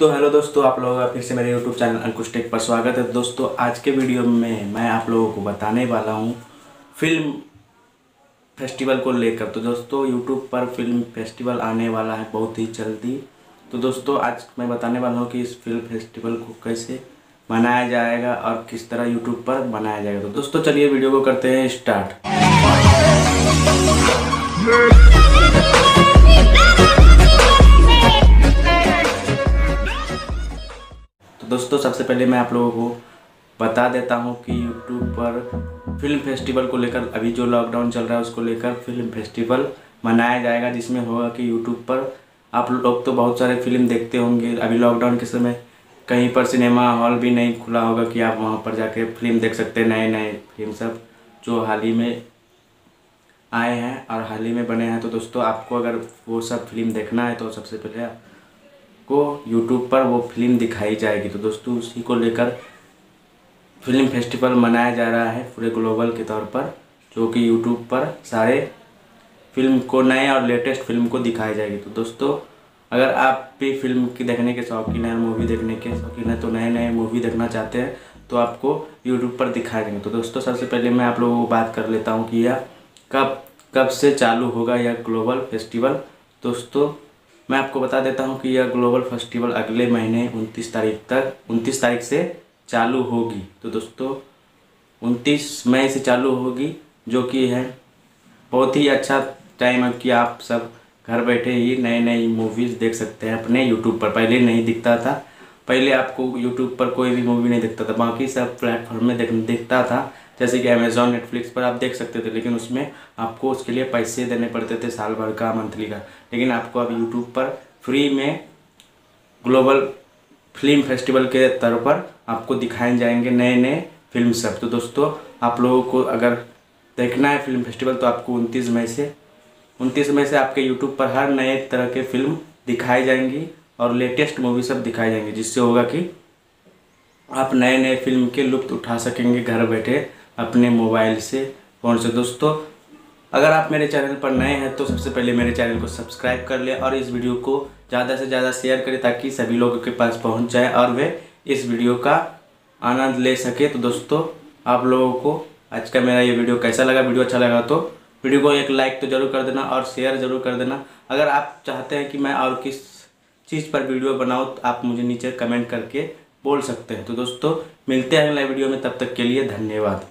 तो हेलो दोस्तों, आप लोगों का फिर से मेरे यूट्यूब चैनल अंकुश टेक पर स्वागत है। दोस्तों, आज के वीडियो में मैं आप लोगों को बताने वाला हूँ फ़िल्म फेस्टिवल को लेकर। तो दोस्तों यूट्यूब पर फ़िल्म फेस्टिवल आने वाला है बहुत ही जल्दी। तो दोस्तों, आज मैं बताने वाला हूँ कि इस फ़िल्म फेस्टिवल को कैसे मनाया जाएगा और किस तरह यूट्यूब पर मनाया जाएगा। तो दोस्तों, चलिए वीडियो को करते हैं स्टार्ट दोस्तों, सबसे पहले मैं आप लोगों को बता देता हूँ कि यूट्यूब पर फ़िल्म फेस्टिवल को लेकर अभी जो लॉकडाउन चल रहा है, उसको लेकर फ़िल्म फेस्टिवल मनाया जाएगा, जिसमें होगा कि यूट्यूब पर आप लोग तो बहुत सारे फ़िल्म देखते होंगे। अभी लॉकडाउन के समय कहीं पर सिनेमा हॉल भी नहीं खुला होगा कि आप वहाँ पर जाके फ़िल्म देख सकते हैं नए नए फ़िल्म सब जो हाल ही में आए हैं और हाल ही में बने हैं। तो दोस्तों, आपको अगर वो सब फ़िल्म देखना है तो सबसे पहले को यूट्यूब पर वो फ़िल्म दिखाई जाएगी। तो दोस्तों, उसी को लेकर फ़िल्म फेस्टिवल मनाया जा रहा है पूरे ग्लोबल के तौर पर, जो कि यूट्यूब पर सारे फ़िल्म को, नए और लेटेस्ट फ़िल्म को दिखाई जाएगी। तो दोस्तों, अगर आप भी फ़िल्म की देखने के शौकीन हैं मूवी देखने के शौकीन हैं तो नए नए मूवी देखना चाहते हैं तो आपको यूट्यूब पर दिखाई देंगे तो दोस्तों, सबसे पहले मैं आप लोगों को बात कर लेता हूँ कि यह कब कब से चालू होगा यह ग्लोबल फेस्टिवल दोस्तों मैं आपको बता देता हूँ कि यह ग्लोबल फेस्टिवल अगले महीने उनतीस तारीख तक, उनतीस तारीख से चालू होगी। तो दोस्तों, उनतीस मई से चालू होगी, जो कि है बहुत ही अच्छा टाइम है कि आप सब घर बैठे ही नई नई मूवीज़ देख सकते हैं अपने यूट्यूब पर। पहले नहीं दिखता था। पहले आपको यूट्यूब पर कोई भी मूवी नहीं दिखता था। बाकी सब प्लेटफॉर्म में देख दिखता था। जैसे कि अमेजोन नेटफ्लिक्स पर आप देख सकते थे, लेकिन उसमें आपको उसके लिए पैसे देने पड़ते थे साल भर का मंथली का। लेकिन आपको अब यूट्यूब पर फ्री में ग्लोबल फ़िल्म फेस्टिवल के तौर पर आपको दिखाए जाएँगे नए नए फ़िल्म सब। तो दोस्तों, आप लोगों को अगर देखना है फ़िल्म फेस्टिवल तो आपको उनतीस मई से, उनतीस मई से आपके यूट्यूब पर हर नए तरह के फ़िल्म दिखाई जाएँगी और लेटेस्ट मूवी सब दिखाई जाएँगी, जिससे होगा कि आप नए नए फ़िल्म के लुप्त उठा सकेंगे घर बैठे। अपने मोबाइल से फ़ोन से। दोस्तों, अगर आप मेरे चैनल पर नए हैं तो सबसे पहले मेरे चैनल को सब्सक्राइब कर लें और इस वीडियो को ज़्यादा से ज़्यादा शेयर करें ताकि सभी लोगों के पास पहुँच जाए और वे इस वीडियो का आनंद ले सके। तो दोस्तों, आप लोगों को आज का मेरा ये वीडियो कैसा लगा? वीडियो अच्छा लगा तो वीडियो को एक लाइक तो ज़रूर कर देना और शेयर ज़रूर कर देना। अगर आप चाहते हैं कि मैं और किस चीज़ पर वीडियो बनाऊँ तो आप मुझे नीचे कमेंट करके बोल सकते हैं। तो दोस्तों, मिलते हैं अगले वीडियो में, तब तक के लिए धन्यवाद।